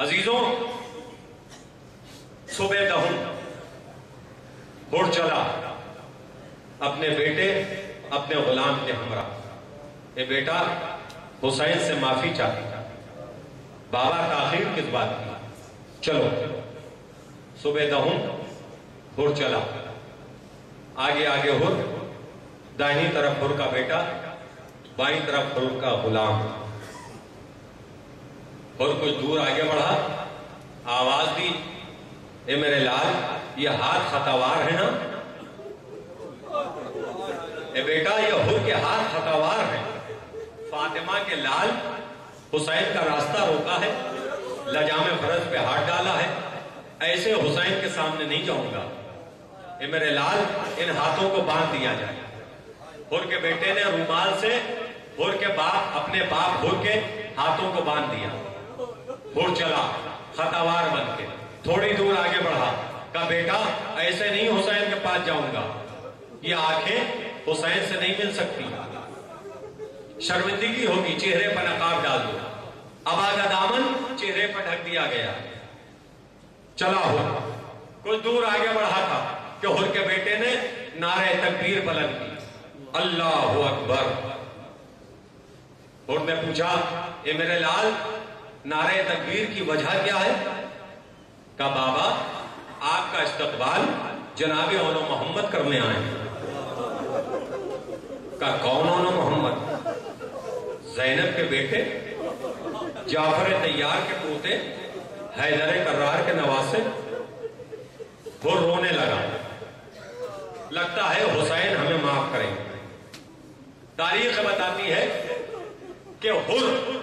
عزیزوں، صبح دہن ہڑ چلا، اپنے بیٹے، اپنے غلام کے ہمراہ۔ یہ بیٹا، حسین سے معافی چاہتی بابا تاخیر کس بات کی؟ چلو، صبح دہن ہر چلا۔ آگے آگے ہر دائنی طرف ہر کا بیٹا، بائیں طرف ہر کا غلام۔ اور کچھ دور آگے بڑھا۔ آواز دی اے میرے لال، یہ ہاتھ خطاوار ہے نا؟ اے بیٹا، یہ ہر کے ہاتھ خطاوار ہیں۔ فاطمہ کے لال، حسین کا راستہ روکا ہے، لجام فرض پہ ہاتھ ڈالا ہے۔ ایسے حسین کے سامنے نہیں جاؤں گا۔ اے میرے لال، ان ہاتھوں کو باندھ دیا جائے۔ ہر کے بیٹے نے رومال سے ہر کے باپ، اپنے باپ ہر کے ہاتھوں کو باندھ دیا۔ ہر چلا، خطاوار بن کے۔ تھوڑی دور آگے بڑھا۔ کہا، بیٹا، ایسے نہیں حسین کے پاس جاؤں گا۔ یہ آنکھیں حسین سے نہیں مل سکتی۔ شرمندگی ہوگی، چہرے پر نقاب ڈال دو۔ ابا کا دامن چہرے پر ڈھک دیا گیا۔ چلا ہو۔ کچھ دور آگے بڑھا تھا کہ ہر کے بیٹے نے نعرہ تکبیر بلند کی۔ اللہ اکبر۔ ہر نے پوچھا اے میرے لال نعرہ تکبیر کی وجہ کیا ہے؟ کہا بابا، آپ کا استقبال جناب اونو محمد کرنے آئے۔ کہا کون اونو محمد؟ زینب کے بیٹے، جعفر تیار کے پوتے، حیدر کرار کے نواسے۔ وہ رونے لگا۔ لگتا ہے حسین ہمیں معاف کریں۔ تاریخ بتاتی ہے کہ ہر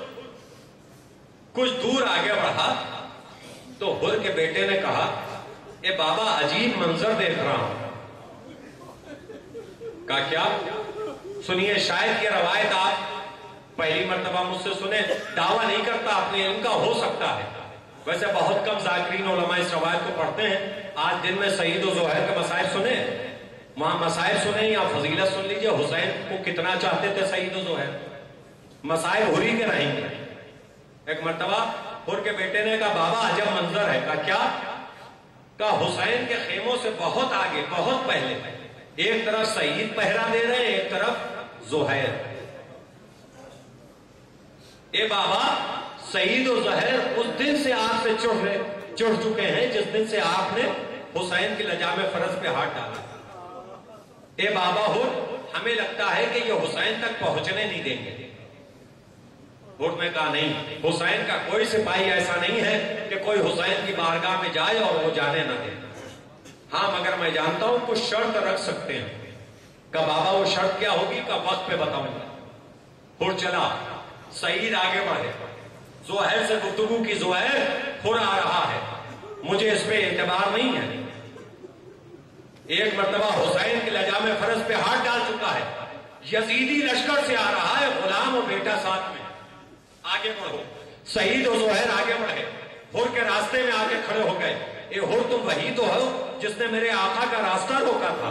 کچھ دور آگے بڑھا تو ہر کے بیٹے نے کہا، اے بابا، عجیب منظر دیکھ رہا ہوں۔ کہا، کیا؟ سنیے، شاید یہ روایت آپ پہلی مرتبہ مجھ سے سنیں۔ دعویٰ نہیں کرتا اپنے علم کا، ہو سکتا ہے۔ ویسے بہت کم ذاکرین علماء اس روایت کو پڑھتے ہیں۔ آج دن میں سعید و زہر کے مسائل سنیں۔ وہاں مسائل سنیں یا فضیلت سن لیجیے۔ حسین کو کتنا چاہتے تھے سعید و زہر مسائل ہری کے رہیں گے۔ ایک مرتبہ ہر کے بیٹے نے کہا، بابا عجب منظر ہے۔ کہا، کیا؟ کہا، حسین کے خیموں سے بہت آگے، بہت پہلے۔ ایک طرف سعید پہرا دے رہے ہیں، ایک طرف زہیر۔ اے بابا سعید و زہر اس دن سے آپ سے چڑھ رہے، چڑھ چکے ہیں، جس دن سے آپ نے حسین کی لجام فرض پہ ہاتھ ڈالا۔ اے بابا ہو، ہمیں لگتا ہے کہ یہ حسین تک پہنچنے نہیں دیں گے۔ ہٹ نے کہا نہیں، حسین کا کوئی سپاہی ایسا نہیں ہے کہ کوئی حسین کی بارگاہ میں جائے اور وہ جانے نہ دے۔ ہاں مگر میں جانتا ہوں کچھ شرط رکھ سکتے ہیں۔ کہ بابا، وہ شرط کیا ہوگی کا وقت پہ بتاؤں گا۔ ہٹ چلا، سعید آگے بڑھے۔ زہر سے گفتگو کی زہر پھر آ رہا ہے۔ مجھے اس پہ اعتبار نہیں ہے۔ ایک مرتبہ حسین کے لجام فرض پہ ہاتھ ڈال چکا ہے۔ یزیدی لشکر سے آ رہا ہے، غلام اور بیٹا ساتھ میں۔ آگے بڑھو سعید و زہر آگے بڑھے ہر کے راستے میں آگے کھڑے ہو گئے اے ہر تم وہی تو ہو جس نے میرے آقا کا راستہ روکا تھا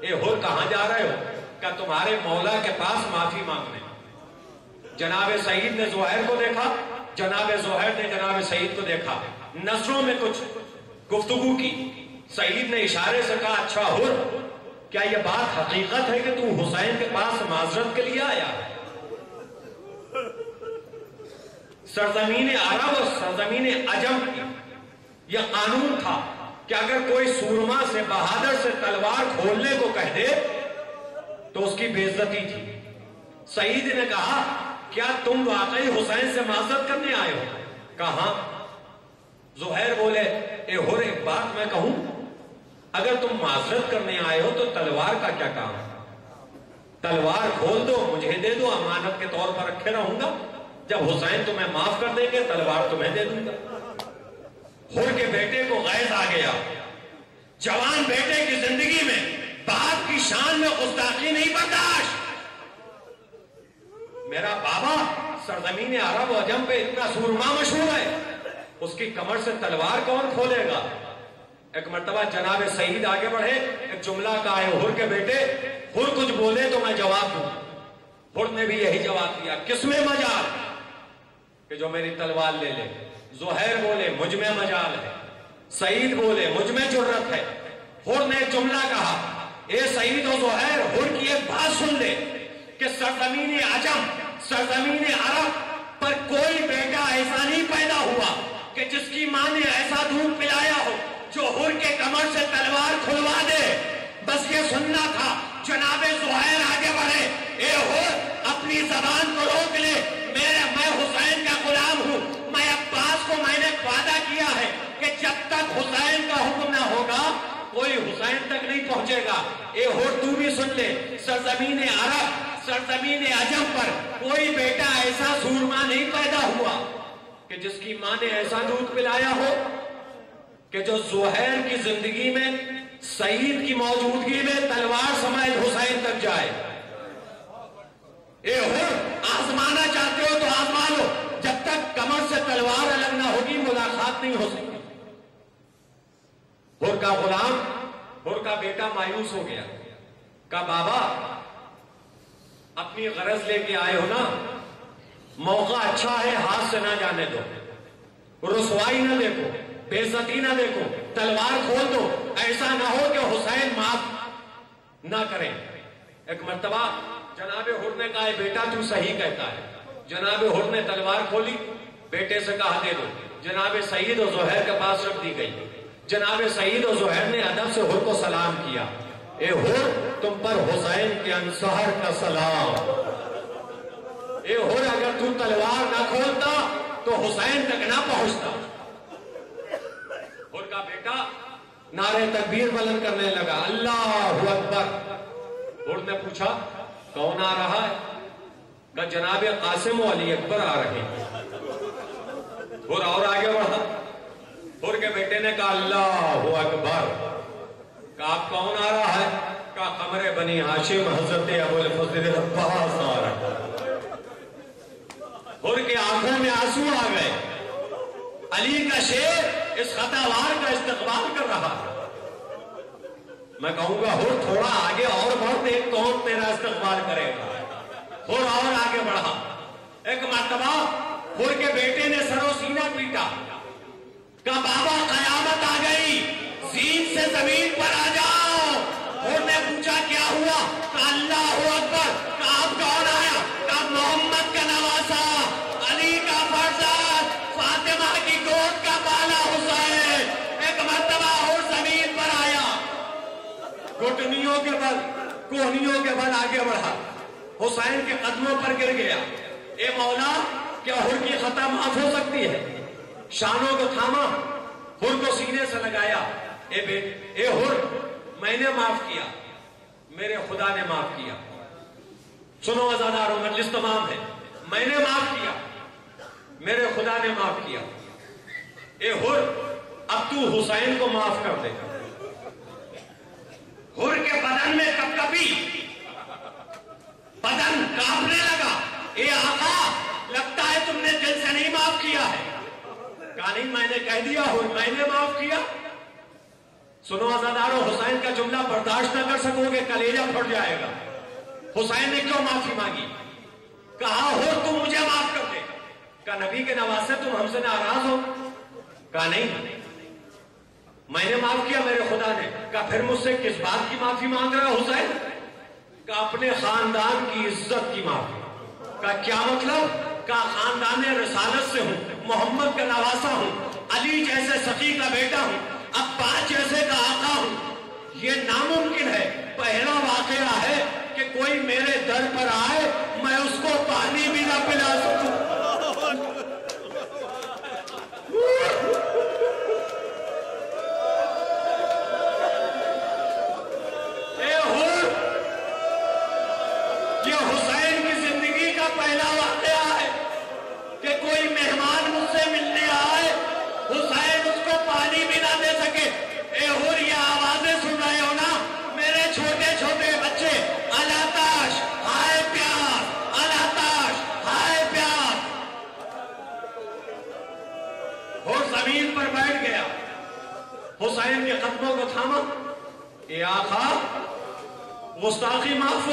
اے ہر کہاں جا رہے ہو کہ تمہارے مولا کے پاس معافی مانگنے جناب سعید نے زہر کو دیکھا جناب زہر نے جناب سعید کو دیکھا نسلوں میں کچھ گفتگو کی سعید نے اشارے سے کہا اچھا ہر کیا یہ بات حقیقت ہے کہ تم حسین کے پاس معذرت کے لیے آیا سرزمین عرب اور سرزمین عجم کی۔ یہ قانون تھا کہ اگر کوئی سورما سے بہادر سے تلوار کھولنے کو کہہ دے تو اس کی بےزتی تھی۔ سعید نے کہا، کیا تم واقعی حسین سے معذرت کرنے آئے ہو؟ کہا ہاں۔ زہیر بولے، اے ہو ایک بات میں کہوں، اگر تم معذرت کرنے آئے ہو تو تلوار کا کیا کام تلوار کھول دو، مجھے دے دو، امانت کے طور پر رکھے رہوں گا۔ جب حسین تمہیں معاف کر دیں گے، تلوار تمہیں دے دوں گا۔ ہر کے بیٹے کو غیظ آ گیا۔ جوان بیٹے کی زندگی میں باپ کی شان میں گستاخی نہیں برداشت۔ میرا بابا سرزمین عرب و عجم پہ اتنا سورما مشہور ہے۔ اس کی کمر سے تلوار کون کھولے گا؟ ایک مرتبہ جناب سعید آگے بڑھے، ایک جملہ کا ہے، ہر کے بیٹے، ہر کچھ بولے تو میں جواب دوں۔ ہر نے بھی یہی جواب دیا، کس میں مجال کہ جو میری تلوار لے لے۔ زہیر بولے، مجھ میں مجال ہے۔ سعید بولے، مجھ میں جرت ہے۔ ہر نے جملہ کہا، اے سعید و زہیر، ہر کی ایک بات سن لے کہ سرزمین عجم، سرزمین عرب پر کوئی بیٹا ایسا نہیں پیدا ہوا کہ جس کی ماں نے ایسا دودھ پلایا ہو جو ہر کے کمر سے تلوار کھلوا دے۔ بس یہ سننا تھا، جناب زہیر آگے بڑھے۔ اے ہر، اپنی زبان کو روک لے میرے میں حسین کا غلام ہوں میں عباس کو میں نے وعدہ کیا ہے کہ جب تک حسین کا حکم نہ ہوگا، کوئی حسین تک نہیں پہنچے گا۔ اے ہور تو بھی سن لے، سرزمین عرب، سرزمین عجم پر کوئی بیٹا ایسا سورما نہیں پیدا ہوا کہ جس کی ماں نے ایسا دودھ پلایا ہو کہ جو زہیر کی زندگی میں، سعید کی موجودگی میں تلوار سمیت حسین تک جائے۔ اے ہو آزمانا چاہتے ہو تو آزما لو۔ جب تک کمر سے تلوار الگ نہ ہوگی، ملاقات نہیں ہو سکتی۔ ہر کا غلام ہر کا بیٹا مایوس ہو گیا۔ کا بابا، اپنی غرض لے کے آئے ہو نا، موقع اچھا ہے، ہاتھ سے نہ جانے دو۔ رسوائی نہ دیکھو، بےزتی نہ دیکھو، تلوار کھول دو۔ ایسا نہ ہو کہ حسین معاف نہ کریں ایک مرتبہ جناب ہر نے کہا بیٹا، تو صحیح کہتا ہے۔ جناب ہر نے تلوار کھولی، بیٹے سے کہا، دے دو۔ جناب سعید و زہر کے پاس رکھ دی گئی۔ جناب سعید و زہر نے ادب سے ہر کو سلام کیا۔ اے ہر تم پر حسین کے انصہر کا سلام۔ اے ہر اگر تو تلوار نہ کھولتا، تو حسین تک نہ پہنچتا۔ ہر کا بیٹا نعرے تکبیر بلند کرنے لگا۔ اللہ اکبر۔ ہر نے پوچھا، کون آ رہا ہے؟ کہ جناب قاسم و علی اکبر آ رہے ہیں۔ ہر اور آگے بڑھا۔ ہر کے بیٹے نے کہا، اللہ اکبر! کہ آپ کون آ رہا ہے؟ کہ قمر بنی ہاشم، حضرت ابو الفضل عباس آ رہا ہے. ہر کے آنکھوں میں آنسو آ گئے۔ علی کا شیر اس خطاوار کا استقبال کر رہا ہے۔ میں کہوں گا، ہر تھوڑا آگے اور بڑھ، ایک کون تیرا استقبال کرے گا۔ ہر اور آگے بڑھا۔ ایک مرتبہ ہر کے بیٹے نے سرو سینہ پیٹا۔ کہ بابا قیامت آ گئی۔ زین سے زمین پر آ جاؤ۔ ہر نے پوچھا، کیا ہوا؟ کہ اللہ اکبر، کہ آپ کون آیا؟ کہ محمد کا نواسا علی کا فرزاد، فاطمہ کی گود کا بالا حسین۔ ایک مرتبہ اور زمین پر آیا۔ گھٹنیوں کے بل، کوہنیوں کے بل آگے بڑھا۔ حسین کے قدموں پر گر گیا۔ اے مولا، کیا ہر کی خطا معاف ہو سکتی ہے؟ شانوں کو تھاما، ہر کو سینے سے لگایا۔ اے بیٹ اے ہر، میں نے معاف کیا۔ میرے خدا نے معاف کیا۔ سنو ازاداروں مجلس تمام ہے۔ میں نے معاف کیا۔ میرے خدا نے معاف کیا۔ اے ہر، اب تو حسین کو معاف کر دے۔ ہر کے بدن میں کب کبھی بدن کانپنے لگا۔ اے آقا، لگتا ہے تم نے دل سے نہیں معاف کیا ہے۔ کہا نہیں میں نے کہہ دیا، ہو میں نے معاف کیا۔ سنو ازادارو حسین کا جملہ برداشت نہ کر سکو گے، کلیجہ پھٹ جائے گا۔ حسین نے کیوں معافی مانگی؟ کہا، ہو، تم مجھے معاف کر دے۔ کہا، نبی کے نواسے، تم ہم سے ناراض ہو۔ کہا، نہیں۔ میں نے معاف کیا، میرے خدا نے۔ کہا، پھر مجھ سے کس بات کی معافی مانگ رہا حسین؟ کہا، اپنے خاندان کی عزت کی معافی۔ کہا، کیا مطلب؟ کہا، خاندان رسالت سے ہوں۔ محمد کا نواسا ہوں، علی جیسے سخی کا بیٹا ہوں عباس جیسے کا آقا ہوں۔ یہ ناممکن ہے، پہلا واقعہ ہے کہ کوئی میرے در پر آئے، میں اس کو پانی بھی نہ پلا سکوں۔ قدموں اے آقا گستاخی معاف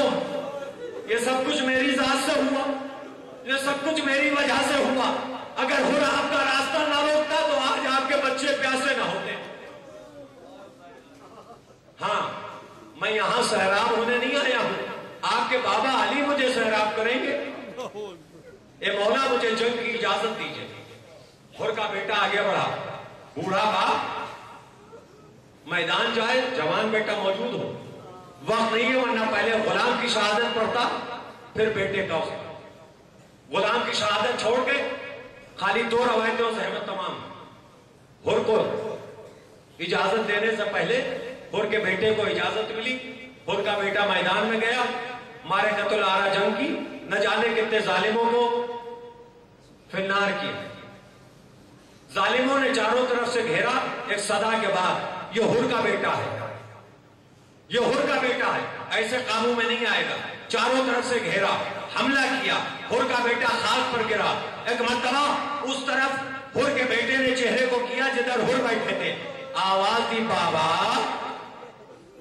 یہ سب کچھ میری ذات سے ہوا، یہ سب کچھ میری وجہ سے ہوا۔ اگر ہر آپ کا راستہ نہ روکتا تو آج آپ کے بچے پیاسے نہ ہوتے۔ ہاں میں یہاں سہراب ہونے نہیں آیا ہوں۔ آپ کے بابا علی مجھے سہراب کریں گے۔ اے مولا، مجھے جنگ کی اجازت دیجیے ہر کا بیٹا آگے بڑھا۔ بوڑھا باپ میدان جائے جوان بیٹا موجود ہو۔ وقت نہیں ہے، ورنہ پہلے غلام کی شہادت پڑھتا، پھر بیٹے کا غلام کی شہادت چھوڑ کے خالی دو روایتوں سے احمد تمام۔ ہر کو اجازت دینے سے پہلے ہر کے بیٹے کو اجازت ملی۔ ہر کا بیٹا میدان میں گیا، مارے قتل آرا جنگ کی۔ نہ جانے کتنے ظالموں کو فنار کیا۔ ظالموں نے چاروں طرف سے گھیرا، ایک صدا کے بعد۔ یہ ہر کا بیٹا ہے۔ یہ ہر کا بیٹا ہے۔ ایسے قابو میں نہیں آئے گا۔ چاروں طرف سے گھیرا، حملہ کیا، ہر کا بیٹا خاک پر گرا۔ ایک مرتبہ اس طرف ہر کے بیٹے نے چہرے کو کیا جدھر ہر بیٹھے تھے۔ آواز دی، بابا،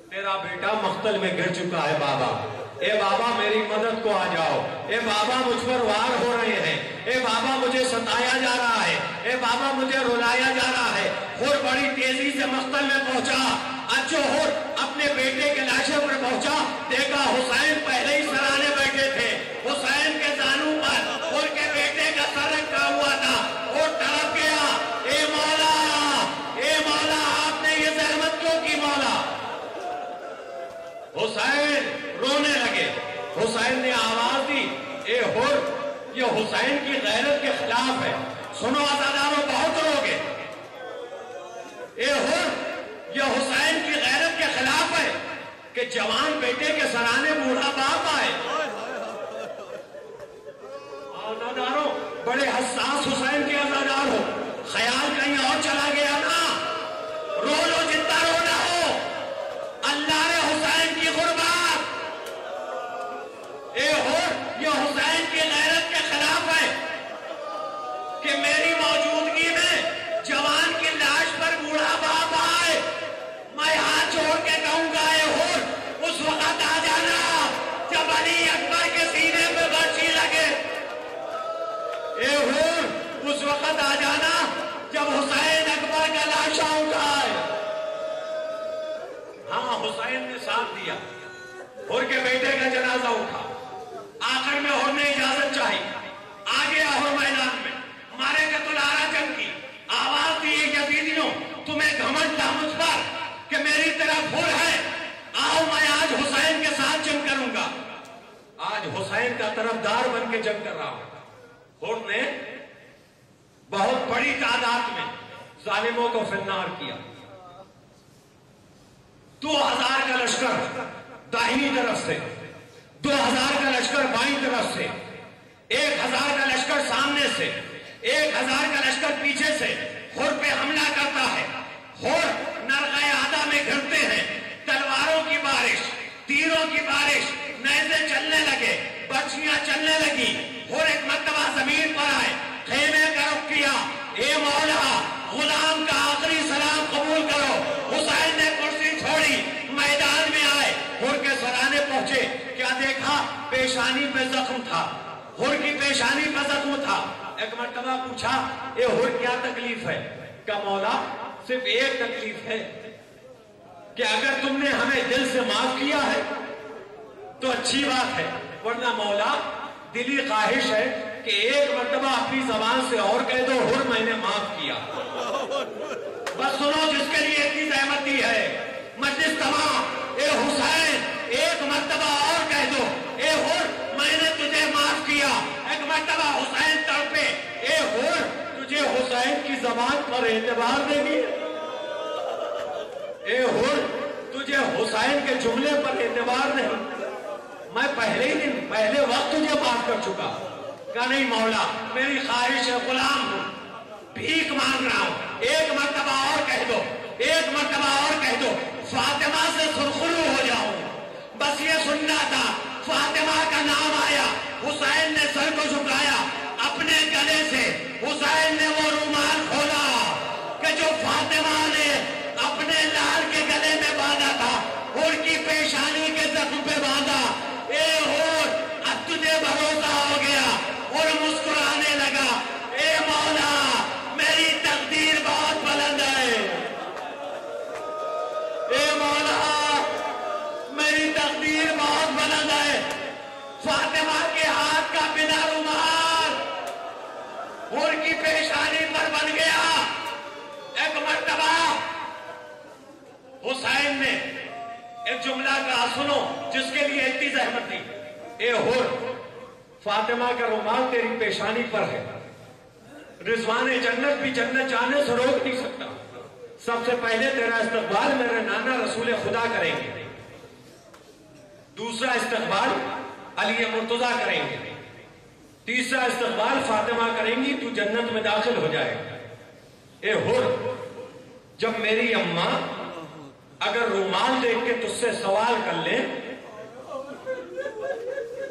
تیرا بیٹا مختل میں گر چکا ہے، بابا۔ اے بابا، میری مدد کو آ جاؤ۔ اے بابا، مجھ پر وار ہو رہے ہیں۔ اے بابا، مجھے ستایا جا رہا ہے۔ اے بابا، مجھے رولایا جا رہا ہے۔ ہر بڑی تیزی سے مختل میں پہنچا۔ اچھو ہر اپنے بیٹے کے لاشے پر پہنچا، دیکھا حسین پہلے ہی سرانے بیٹھے تھے۔ حسین کے زانوں پر ہر کے بیٹے کا سر رکھا ہوا تھا۔ اور ٹرپ گیا۔ اے مولا اے مولا، آپ نے یہ زحمت کیوں کی مولا؟ حسین رونے لگے۔ حسین نے آواز دی۔ اے ہر یہ حسین کی غیرت کے خلاف ہے۔ سنو آزاداروں بہت روگے۔ اے ہر یہ حسین کی غیرت کے خلاف ہے کہ جوان بیٹے کے سرانے بوڑھا باپ آئے آزاداروں بڑے حساس حسین کے آزادار ہو خیال کہیں اور چلا گیا نا رو لو جتنا رونا ہو اللہ نے حسین کی غربات اے ہو یہ حسین کی غیرت کے خلاف ہے کہ میری موجودگی میں جوان کی لاش پر بوڑھا باپ آئے میں ہاتھ چھوڑ کے کہوں گا اے ہو اس وقت آ جانا جب علی اکبر کے سینے پہ برچی لگے اے ہو اس وقت آ جانا جب حسین اکبر کا لاشا اٹھائے۔ ہاں حسین نے ساتھ دیا۔ ہر کے بیٹے کا جنازہ اٹھا۔ آخر میں ہر نے اجازت چاہی۔ آگے آہو میدان میں۔ مارے کے تلارا جنگ کی۔ آواز دیے یزیدیوں تمہیں گھمنڈ تھا مجھ پر کہ میری طرف ہر ہے۔ آؤ میں آج حسین کے ساتھ جنگ کروں گا۔ آج حسین کا طرفدار بن کے جنگ کر رہا ہوں۔ ہر نے بہت بڑی تعداد میں ظالموں کو فنار کیا۔ دو ہزار کا لشکر داہنی طرف سے، دو ہزار کا لشکر بائیں طرف سے، ایک ہزار کا لشکر سامنے سے، ایک ہزار کا لشکر پیچھے سے خور پہ حملہ کرتا ہے۔ خور نرغہ آدھا میں گھرتے ہیں، تلواروں کی بارش، تیروں کی بارش نیزے چلنے لگے، بچیاں چلنے لگی۔ اور ایک مرتبہ زمین پر آئے خیمے کا رخ کیا اے مولا غلام کا آخری سلام قبول کرو۔ حسین نے کرسی چھوڑی، میدان میں آئے ہر کے سرانے پہنچے کیا دیکھا، پیشانی پہ زخم تھا۔ ہر کی پیشانی پہ زخم تھا۔ ایک مرتبہ پوچھا، اے ہر کیا تکلیف ہے؟ کہ مولا، صرف ایک تکلیف ہے کہ اگر تم نے ہمیں دل سے معاف کیا ہے، تو اچھی بات ہے، ورنہ مولا، دلی خواہش ہے کہ ایک مرتبہ اپنی زبان سے اور کہہ دو، ہر میں نے معاف کیا۔ بس سنو جس کے لیے اتنی زحمت دی ہے۔ مجلس تمام، اے حسین، ایک مرتبہ اور کہہ دو۔ اے ہر، میں نے تجھے معاف کیا۔ ایک مرتبہ حسین تڑپے۔ اے ہر، تجھے حسین کی زبان پر اعتبار دے گی۔ اے ہر، تجھے حسین کے جملے پر اعتبار نہیں۔ میں پہلے ہی دن، پہلے وقت تجھے معاف کر چکا۔ کہ نہیں مولا، میری خواہش ہے غلام ہوں۔ بھیک مانگ رہا ہوں۔ ایک مرتبہ اور کہہ دو۔ ایک مرتبہ اور کہہ دو۔ فاطمہ سے سرخرو ہو جاؤں۔ بس یہ سننا تھا۔ فاطمہ کا نام آیا۔ حسین نے سر کو جھکایا اپنے گلے سے حسین نے وہ رومال کھولا کہ جو فاطمہ نے اپنے لال کے گلے میں باندھا تھا، ان کی پیشانی کے زخم پہ باندھا اے ہور اب تجھے بھروسہ ہو گیا اور مسکرانے لگا اے مولا جملہ کا سنو جس کے لیے اتنی زحمت تھی اے ہور فاطمہ کا رومال تیری پیشانی پر ہے۔ رضوان جنت بھی جنت جانے سے روک نہیں سکتا۔ سب سے پہلے تیرا استقبال میرے نانا رسول خدا کریں گے۔ دوسرا استقبال علی مرتضی کریں گے۔ تیسرا استقبال فاطمہ کریں گی، تو جنت میں داخل ہو جائے۔ اے ہر، جب میری اماں اگر رومال دیکھ کے تجھ سے سوال کر لے،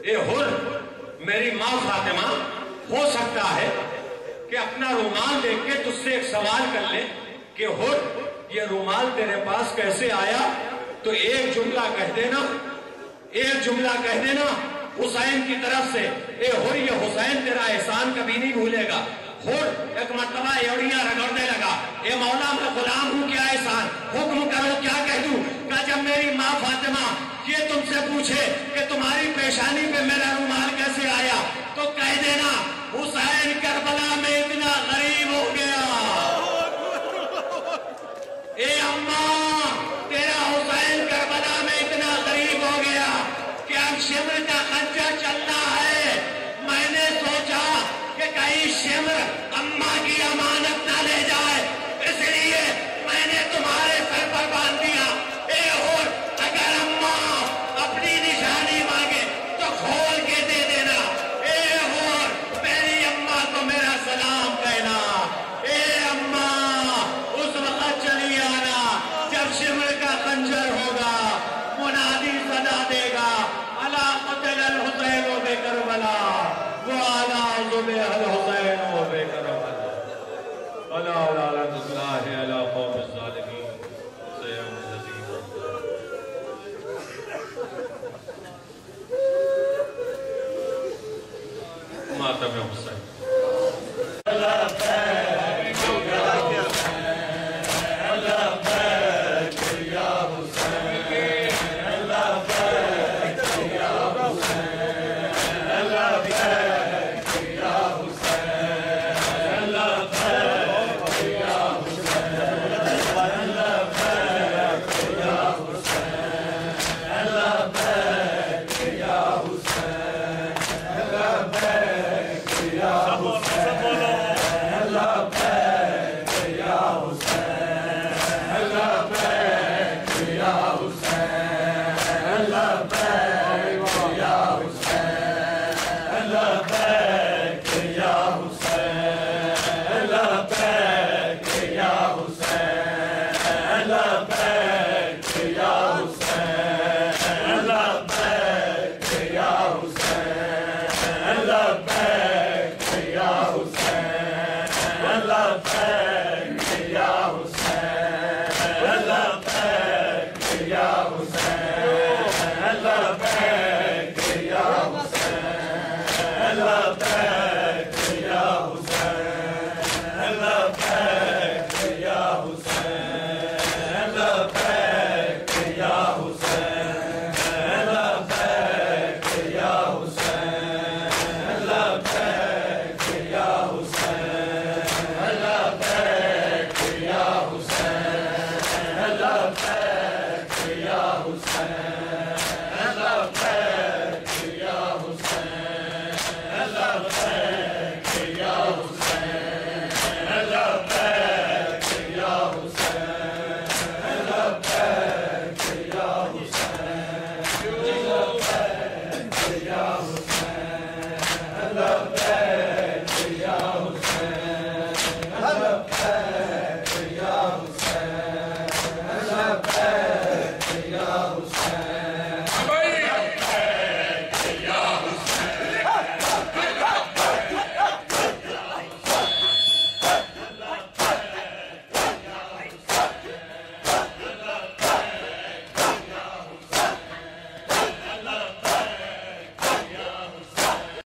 اے ہر میری ماں فاطمہ، ہو سکتا ہے کہ اپنا رومال دیکھ کے تجھ سے ایک سوال کر لے کہ ہر یہ رومال تیرے پاس کیسے آیا؟ تو ایک جملہ کہہ دینا، ایک جملہ کہہ دینا، حسین کی طرف سے۔ اے ہر یہ حسین تیرا احسان کبھی نہیں بھولے گا۔ ہر ایک مرتبہ ایوڑیاں رگڑنے لگا۔ اے مولا، میں غلام ہوں، کیا احسان؟ حکم کرو، کیا کہہ دوں؟ کہ جب میری ماں فاطمہ یہ تم سے پوچھے کہ تمہاری پیشانی پہ میرا رومال کیسے آیا؟ تو کہہ دینا، حسین کربلا میں اتنا غریب ہو گیا۔ اے اماں، تیرا حسین کربلا میں اتنا غریب ہو گیا۔ کہ اب شمر کا خرچہ چلنا ہے؟ mata meu sangue.